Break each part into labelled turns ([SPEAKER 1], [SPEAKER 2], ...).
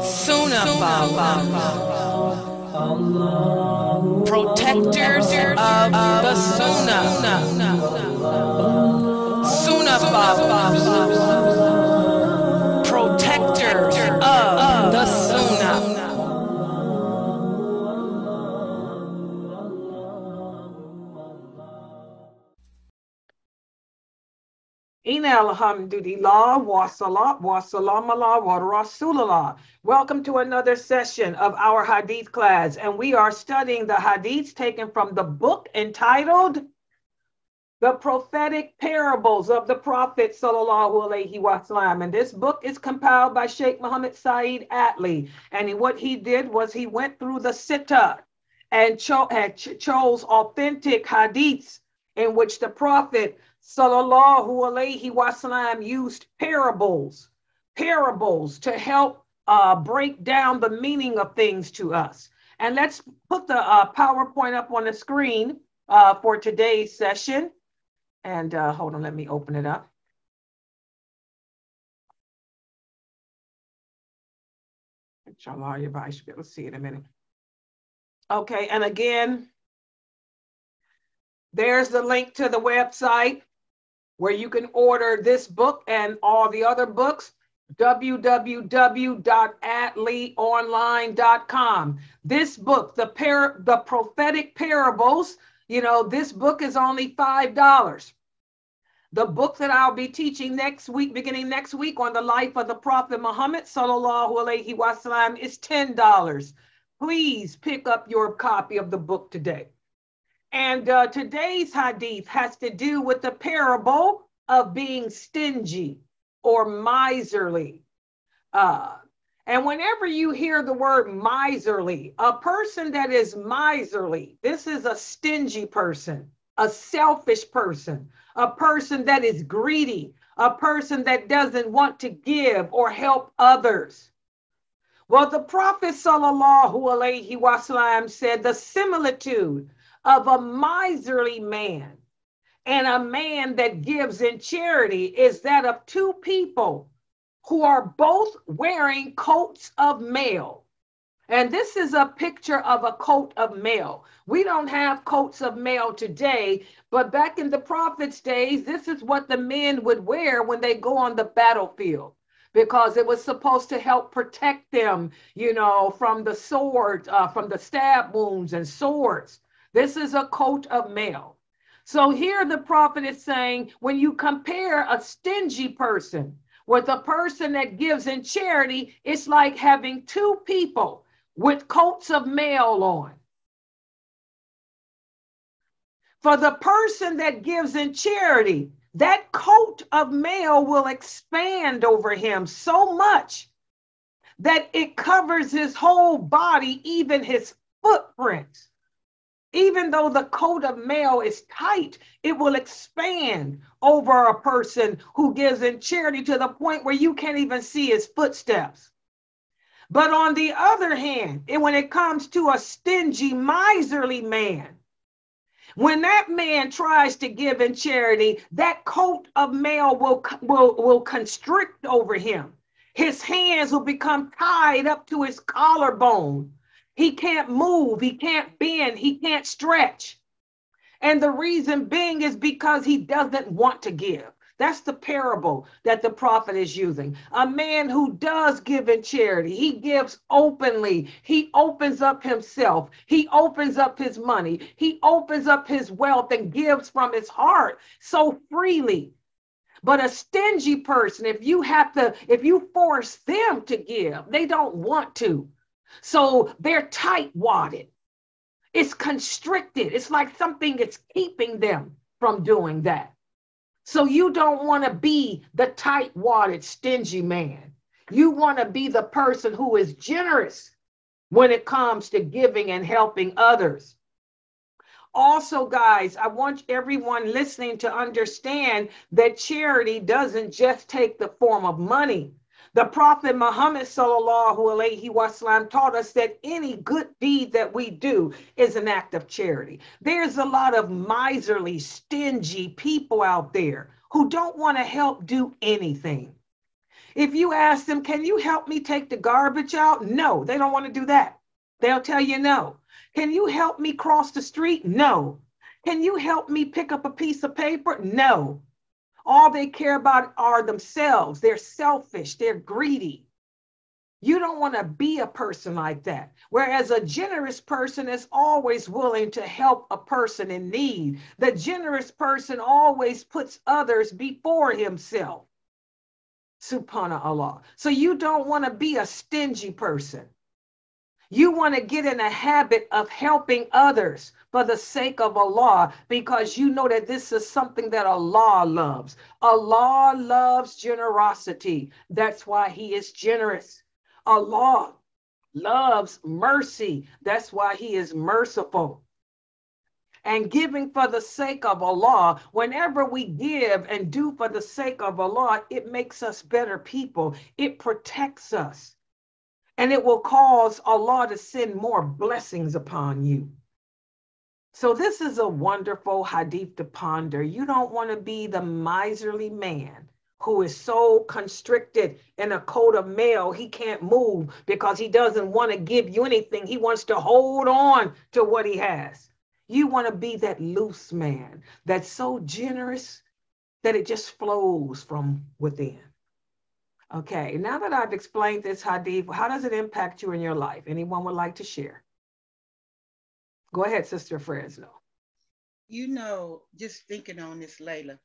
[SPEAKER 1] Sunnah Protectors of the Sunnah. Sunnah
[SPEAKER 2] alhamdulillah wa salat wa wa. Welcome to another session of our hadith class, and we are studying the hadiths taken from the book entitled The Prophetic Parables of the Prophet sallallahu alaihi wasallam. And this book is compiled by Sheikh Muhammad Saeed Atli, and what he did was he went through the Sitta and cho- chose authentic hadiths in which the Prophet sallallahu alaihi wasallam used parables, parables to help uh, break down the meaning of things to us. And let's put the uh, PowerPoint up on the screen uh, for today's session. And uh, hold on, let me open it up. Inshallah, everybody should be able to see it in a minute. Okay, and again, there's the link to the website where you can order this book and all the other books www.atlionline.com this book the par- the prophetic parables you know this book is only five dollars. The book that i'll be teaching next week beginning next week on the life of the prophet muhammad sallallahu alaihi wasallam is ten dollars. Please pick up your copy of the book today and uh, today's hadith has to do with the parable of being stingy or miserly. Uh, and whenever you hear the word miserly, a person that is miserly, this is a stingy person, a selfish person, a person that is greedy, a person that doesn't want to give or help others. Well, the Prophet sallallahu alaihi wasallam said the similitude of a miserly man and a man that gives in charity is that of two people who are both wearing coats of mail. And this is a picture of a coat of mail. We don't have coats of mail today, but back in the prophet's days, this is what the men would wear when they go on the battlefield because it was supposed to help protect them, you know, from the sword, uh, from the stab wounds and swords. This is a coat of mail. So here the prophet is saying when you compare a stingy person with a person that gives in charity, it's like having two people with coats of mail on. For the person that gives in charity, that coat of mail will expand over him so much that it covers his whole body, even his footprints. Even though the coat of mail is tight, it will expand over a person who gives in charity to the point where you can't even see his footsteps. But on the other hand, when it comes to a stingy, miserly man, when that man tries to give in charity, that coat of mail will, will, will constrict over him. His hands will become tied up to his collarbone. He can't move, he can't bend, he can't stretch. And the reason being is because he doesn't want to give. That's the parable that the prophet is using. A man who does give in charity, he gives openly. He opens up himself. He opens up his money. He opens up his wealth and gives from his heart so freely. But a stingy person, if you have to, if you force them to give, they don't want to. So they're tight wadded. It's constricted. It's like something is keeping them from doing that. So you don't want to be the tight wadded, stingy man. You want to be the person who is generous when it comes to giving and helping others. Also, guys, I want everyone listening to understand that charity doesn't just take the form of money. The Prophet Muhammad sallallahu alaihi wasallam taught us that any good deed that we do is an act of charity. There's a lot of miserly, stingy people out there who don't want to help do anything. If you ask them, Can you help me take the garbage out? No, they don't want to do that. They'll tell you no. Can you help me cross the street? No. Can you help me pick up a piece of paper? No. All they care about are themselves. They're selfish, they're greedy. You don't want to be a person like that. Whereas a generous person is always willing to help a person in need. The generous person always puts others before himself. Subhanallah. So you don't want to be a stingy person. You want to get in a habit of helping others for the sake of Allah because you know that this is something that Allah loves. Allah loves generosity. That's why He is generous. Allah loves mercy. That's why He is merciful. And giving for the sake of Allah, whenever we give and do for the sake of Allah, it makes us better people. It protects us and it will cause Allah to send more blessings upon you. So, this is a wonderful hadith to ponder. You don't want to be the miserly man who is so constricted in a coat of mail he can't move because he doesn't want to give you anything. He wants to hold on to what he has. You want to be that loose man that's so generous that it just flows from within. Okay, now that I've explained this hadith, how does it impact you in your life? Anyone would like to share? Go ahead, Sister Fresno.
[SPEAKER 3] You know, just thinking on this, Laila,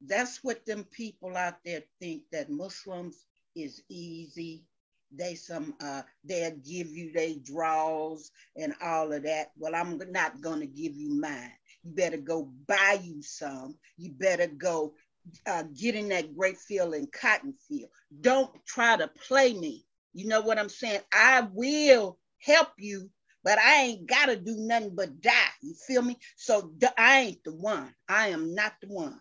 [SPEAKER 3] that's what them people out there think that Muslims is easy. They some uh they'll give you they draws and all of that. Well, I'm not gonna give you mine. You better go buy you some. You better go uh, getting that great field in cotton field. Don't try to play me. You know what I'm saying? I will help you, but I ain't got to do nothing but die. You feel me? So I ain't the one. I am not the one.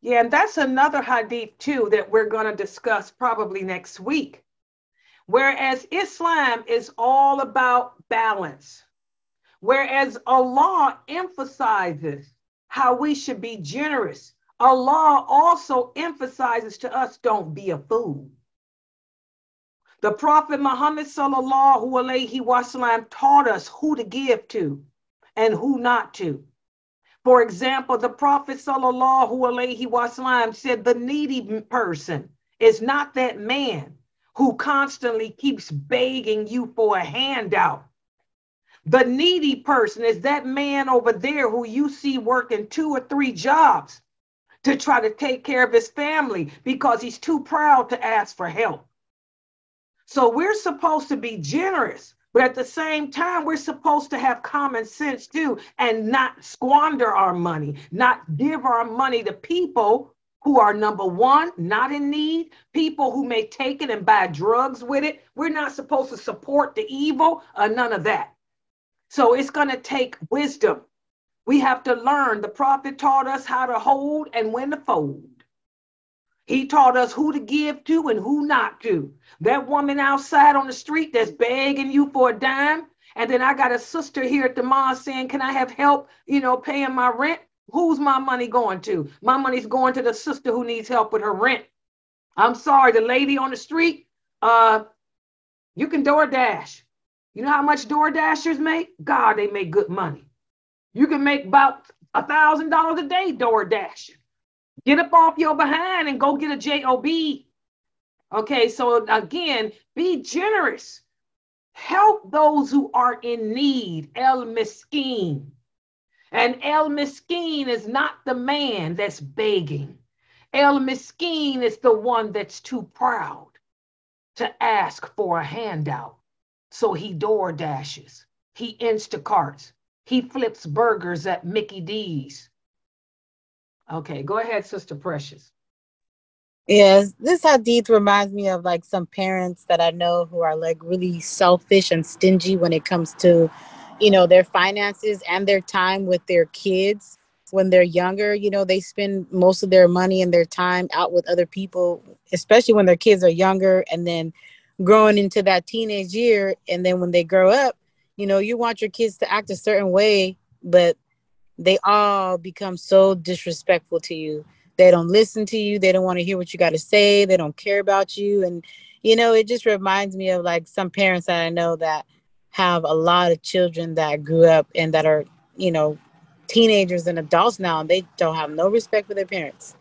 [SPEAKER 2] Yeah, and that's another hadith too that we're going to discuss probably next week. Whereas Islam is all about balance, whereas Allah emphasizes how we should be generous Allah also emphasizes to us don't be a fool. The Prophet Muhammad sallallahu alaihi wasallam taught us who to give to and who not to. For example, the Prophet sallallahu alaihi wasallam said the needy person is not that man who constantly keeps begging you for a handout. The needy person is that man over there who you see working two or three jobs to try to take care of his family because he's too proud to ask for help. So we're supposed to be generous, but at the same time, we're supposed to have common sense too and not squander our money, not give our money to people who are number one, not in need, people who may take it and buy drugs with it. We're not supposed to support the evil or none of that. So it's going to take wisdom we have to learn. The prophet taught us how to hold and when to fold. He taught us who to give to and who not to. That woman outside on the street that's begging you for a dime. And then I got a sister here at the mosque saying, Can I have help, you know, paying my rent? Who's my money going to? My money's going to the sister who needs help with her rent. I'm sorry, the lady on the street, uh, you can DoorDash. You know how much Door Dashers make? God, they make good money. You can make about a thousand dollars a day door dashing. Get up off your behind and go get a job. Okay, so again, be generous. Help those who are in need. El miskin. And El miskin is not the man that's begging. El miskin is the one that's too proud to ask for a handout. So he door dashes. He Instacarts. He flips burgers at Mickey D's. Okay, go ahead, Sister Precious.
[SPEAKER 4] Yes, this hadith reminds me of like some parents that I know who are like really selfish and stingy when it comes to, you know, their finances and their time with their kids when they're younger. You know, they spend most of their money and their time out with other people, especially when their kids are younger and then growing into that teenage year. And then when they grow up, you know you want your kids to act a certain way but they all become so disrespectful to you. They don't listen to you. They don't want to hear what you got to say. They don't care about you. And you know it just reminds me of like some parents that i know that have a lot of children that grew up and that are you know teenagers and adults now and they don't have no respect for their parents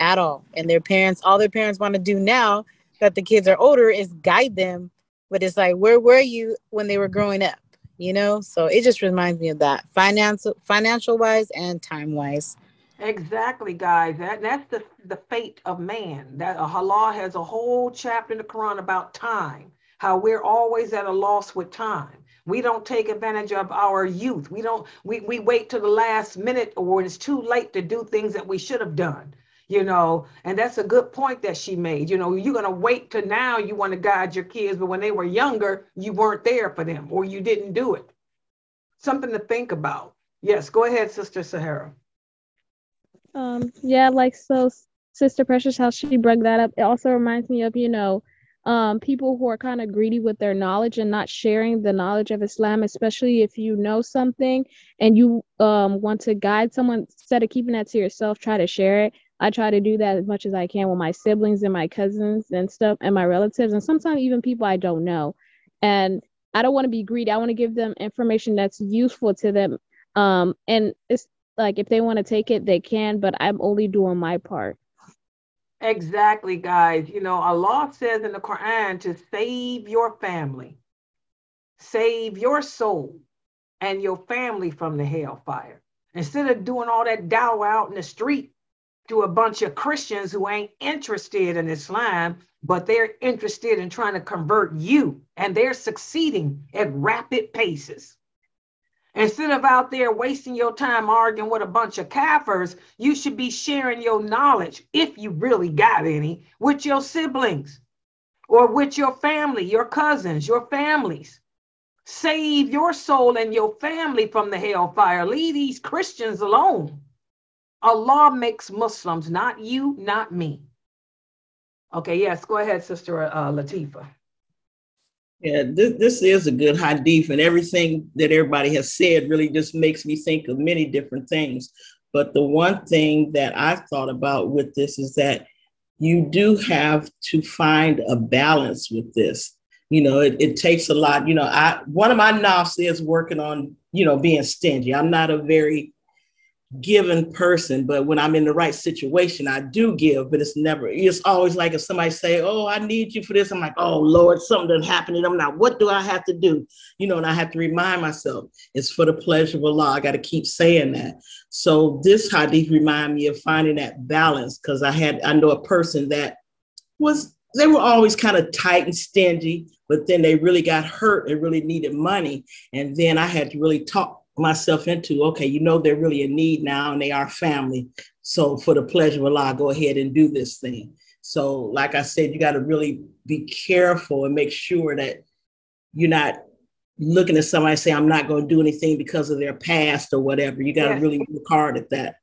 [SPEAKER 4] at all. And their parents all their parents want to do now that the kids are older is guide them. But it's like where were you when they were growing up you know so it just reminds me of that financial financial wise and time wise
[SPEAKER 2] Exactly, guys. That that's the the fate of man. That uh, Allah has a whole chapter in the Quran about time. How we're always at a loss with time. We don't take advantage of our youth. We don't. We we wait to the last minute, or it's too late to do things that we should have done. You know, and that's a good point that she made. You know, you're gonna wait to now. You want to guide your kids, but when they were younger, you weren't there for them, or you didn't do it. Something to think about. Yes, go ahead, Sister Sahara.
[SPEAKER 5] Um, yeah, like so Sister Precious, how she brought that up. It also reminds me of, you know, um, people who are kind of greedy with their knowledge and not sharing the knowledge of Islam, especially if you know something and you um, want to guide someone, instead of keeping that to yourself, try to share it. I try to do that as much as I can with my siblings and my cousins and stuff and my relatives, and sometimes even people I don't know. And I don't want to be greedy. I want to give them information that's useful to them. Um, and it's like if they want to take it, they can, but I'm only doing my part.
[SPEAKER 2] Exactly, guys. You know, Allah says in the Quran to save your family, save your soul and your family from the hellfire. Instead of doing all that dawah out in the street to a bunch of Christians who ain't interested in Islam, but they're interested in trying to convert you, and they're succeeding at rapid paces. Instead of out there wasting your time arguing with a bunch of kafirs, you should be sharing your knowledge, if you really got any, with your siblings or with your family, your cousins, your families. Save your soul and your family from the hellfire. Leave these Christians alone. Allah makes Muslims, not you, not me. Okay, yes, go ahead, Sister uh, Latifa.
[SPEAKER 6] Yeah, this, this is a good hadith, and everything that everybody has said really just makes me think of many different things. But the one thing that I've thought about with this is that you do have to find a balance with this. You know, it, it takes a lot. You know, I one of my knobs is working on, you know, being stingy. I'm not a very given person, but when I'm in the right situation, I do give, but it's never, it's always like if somebody say, Oh, I need you for this. I'm like, Oh Lord, something done happened. And I'm not, what do I have to do? You know, and I have to remind myself it's for the pleasure of Allah. I got to keep saying that. So this hadith remind me of finding that balance because I had, I know a person that was, they were always kind of tight and stingy, but then they really got hurt and really needed money. And then I had to really talk myself into okay you know they're really in need now and they are family. So for the pleasure of allah go ahead and do this thing. So like i said you got to really be careful and make sure that you're not looking at somebody say i'm not going to do anything because of their past or whatever. You got to yes. really work hard at that.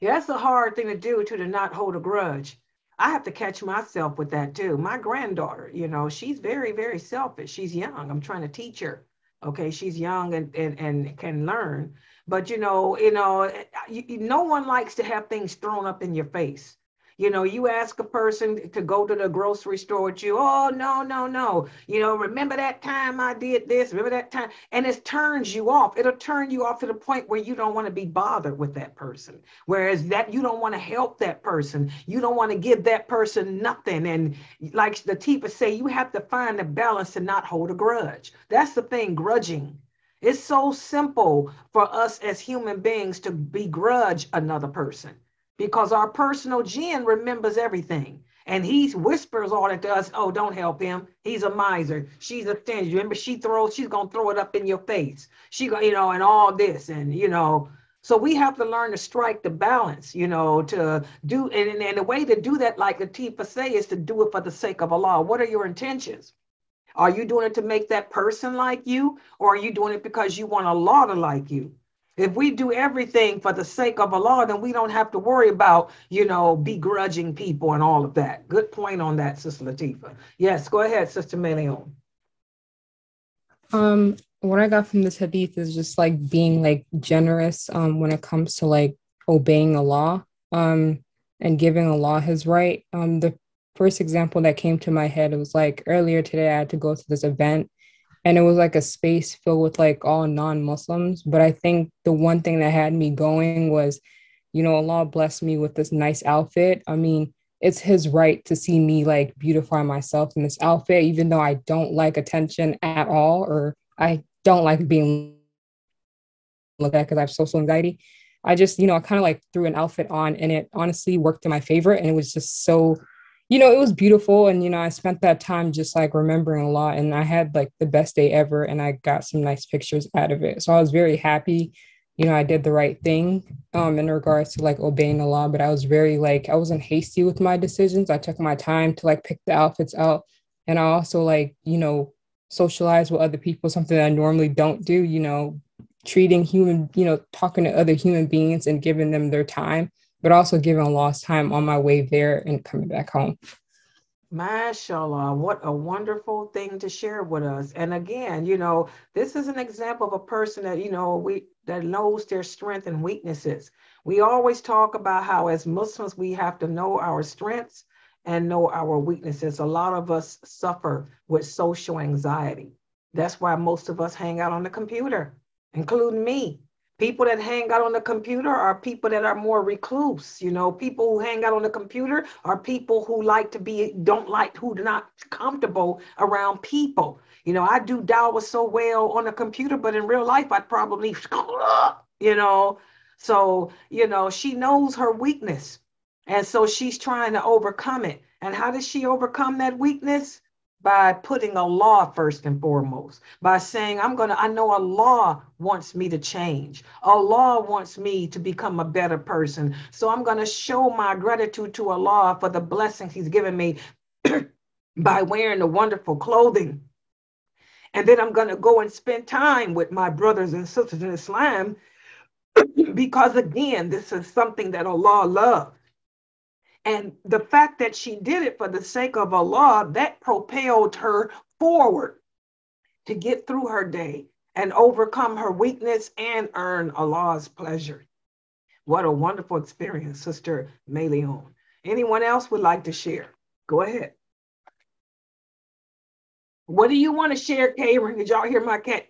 [SPEAKER 2] Yeah that's a hard thing to do too to not hold a grudge. I have to catch myself with that too. My granddaughter you know she's very very selfish. She's young. I'm trying to teach her okay she's young and, and, and can learn. But you know you know eh, you, no one likes to have things thrown up in your face you know, you ask a person to go to the grocery store with you. Oh, no, no, no. You know, remember that time I did this? Remember that time? And it turns you off. It'll turn you off to the point where you don't want to be bothered with that person. Whereas that you don't want to help that person. You don't want to give that person nothing. And like Latifa say, you have to find the balance to not hold a grudge. That's the thing, grudging. It's so simple for us as human beings to begrudge another person because our personal jinn remembers everything. And he whispers all that to us. Oh, don't help him. He's a miser. She's a stingy. Remember, she throws, she's gonna throw it up in your face. She go, you know, and all this. And you know, so we have to learn to strike the balance, you know, to do and, and the way to do that, like Latifa say, is to do it for the sake of Allah. What are your intentions? Are you doing it to make that person like you, or are you doing it because you want Allah to like you? If we do everything for the sake of Allah, then we don't have to worry about, you know, begrudging people and all of that. Good point on that, Sister Latifa. Yes, go ahead, Sister Melion.
[SPEAKER 7] Um, what I got from this hadith is just like being like generous um when it comes to like obeying law. Um, and giving Allah his right. Um, the first example that came to my head was like earlier today, I had to go to this event and it was like a space filled with like all non-Muslims. But I think the one thing that had me going was, you know, Allah blessed me with this nice outfit. I mean, it's his right to see me like beautify myself in this outfit, even though I don't like attention at all, or I don't like being looked at because I have social anxiety. I just, you know, I kind of like threw an outfit on and it honestly worked in my favor. And it was just so, you know, it was beautiful. And, you know, I spent that time just like remembering Allah. And I had like the best day ever. And I got some nice pictures out of it. So I was very happy. You know, I did the right thing um, in regards to like obeying the law, but I was very like, I wasn't hasty with my decisions. I took my time to like pick the outfits out. And I also like, you know, socialize with other people, something I normally don't do, you know, treating human, you know, talking to other human beings and giving them their time, but also giving Allah's time on my way there and coming back home.
[SPEAKER 2] Mashallah, what a wonderful thing to share with us. And again, you know, this is an example of a person that, you know, we that knows their strength and weaknesses. We always talk about how as Muslims we have to know our strengths and know our weaknesses. A lot of us suffer with social anxiety. That's why most of us hang out on the computer including me. People that hang out on the computer are people that are more recluse. You know, people who hang out on the computer are people who like to be, don't like, who are not comfortable around people. You know, I do dawah so well on the computer, but in real life, I'd probably, you know. So, you know, she knows her weakness. And so she's trying to overcome it. And how does she overcome that weakness? By putting Allah first and foremost, by saying, I'm going to, I know Allah wants me to change. Allah wants me to become a better person. So I'm going to show my gratitude to Allah for the blessings He's given me by wearing the wonderful clothing. And then I'm going to go and spend time with my brothers and sisters in Islam because, again, this is something that Allah loves. And the fact that she did it for the sake of Allah, that propelled her forward to get through her day and overcome her weakness and earn Allah's pleasure. What a wonderful experience, Sister Meleon. Anyone else would like to share? Go ahead. What do you want to share, Karen? Did y'all hear my cat?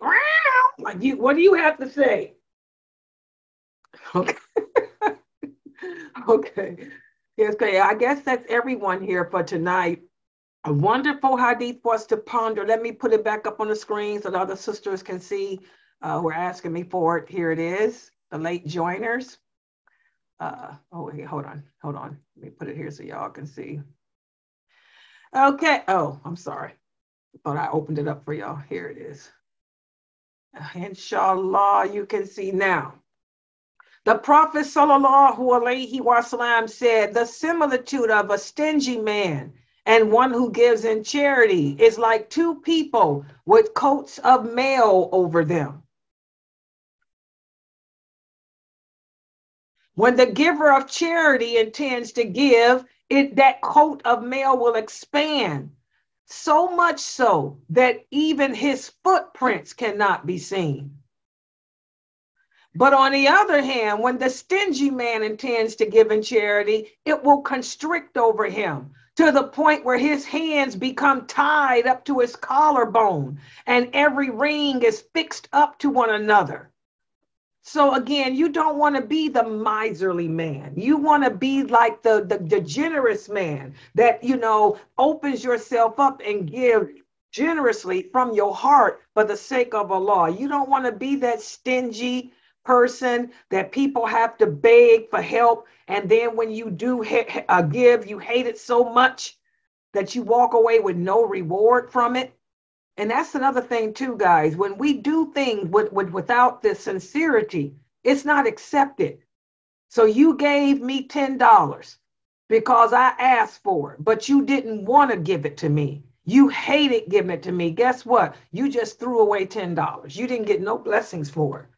[SPEAKER 2] Like you, what do you have to say? Okay. okay. Yes, okay. I guess that's everyone here for tonight. A wonderful hadith for us to ponder. Let me put it back up on the screen so the other sisters can see uh, who are asking me for it. Here it is, the late joiners. Uh, oh, wait, hold on, hold on. Let me put it here so y'all can see. Okay. Oh, I'm sorry. Thought I opened it up for y'all. Here it is. Inshallah, you can see now. The Prophet wasallam said, the similitude of a stingy man and one who gives in charity is like two people with coats of mail over them. When the giver of charity intends to give, it that coat of mail will expand so much so that even his footprints cannot be seen. But on the other hand, when the stingy man intends to give in charity, it will constrict over him to the point where his hands become tied up to his collarbone and every ring is fixed up to one another. So again, you don't want to be the miserly man. You want to be like the, the, the generous man that, you know, opens yourself up and gives generously from your heart for the sake of Allah. You don't want to be that stingy, person that people have to beg for help. And then when you do ha- uh, give, you hate it so much that you walk away with no reward from it. And that's another thing, too, guys. When we do things with, with, without this sincerity, it's not accepted. So you gave me $10 because I asked for it, but you didn't want to give it to me. You hated giving it to me. Guess what? You just threw away $10. You didn't get no blessings for it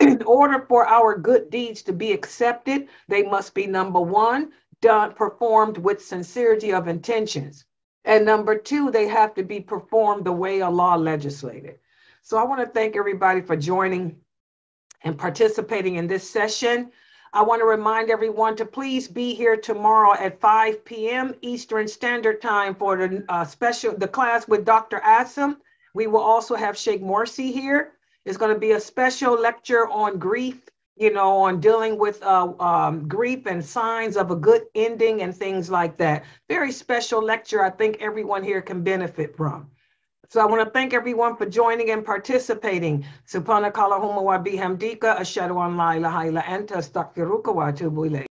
[SPEAKER 2] in order for our good deeds to be accepted, they must be number one, done performed with sincerity of intentions. And number two, they have to be performed the way Allah legislated. So I want to thank everybody for joining and participating in this session. I want to remind everyone to please be here tomorrow at 5 p.m. Eastern Standard Time for the uh, special the class with Dr. Assam. We will also have Sheikh Morsi here. It's going to be a special lecture on grief, you know, on dealing with uh, um, grief and signs of a good ending and things like that. Very special lecture. I think everyone here can benefit from. So I want to thank everyone for joining and participating. Subhanakallahumma wa bihamdika ashhadu an la ilaha illa anta astaghfiruka wa atubu.